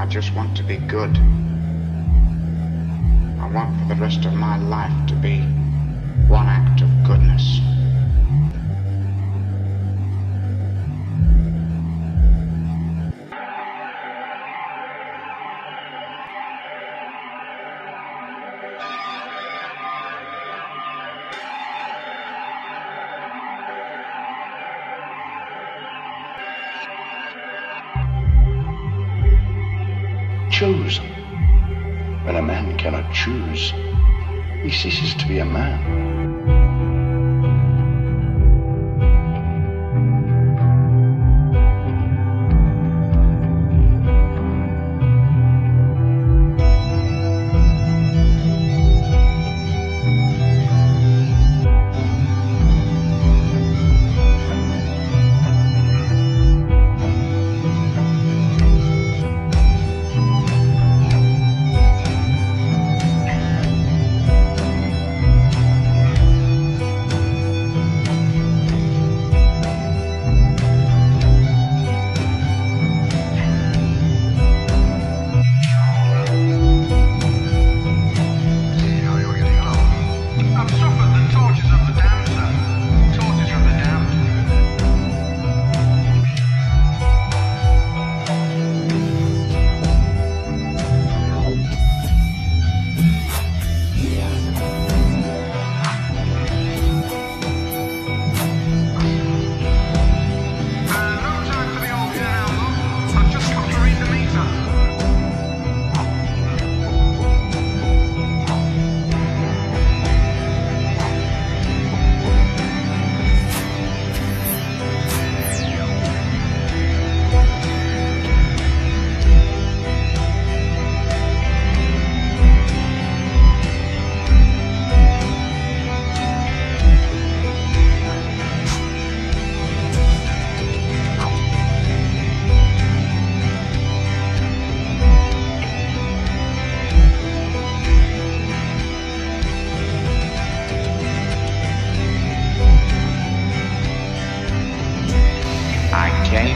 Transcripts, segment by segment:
I just want to be good. I want for the rest of my life Choose. When a man cannot choose, he ceases to be a man.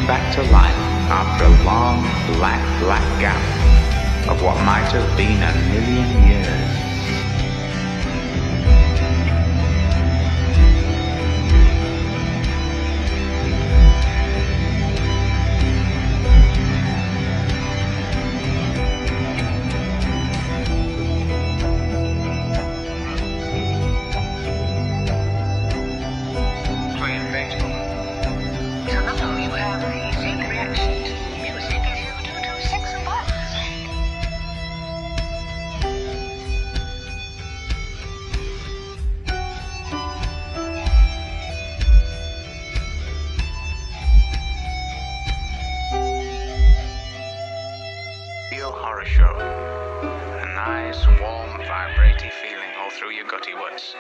Back to life after a long black, black gap of what might have been a million years. A nice, warm, vibrating feeling all through your guttiwuts.